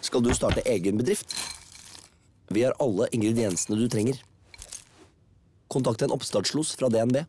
Skal du starte egen bedrift? Vi har alle ingrediensene du trenger. Kontakt en oppstartslos fra DNB.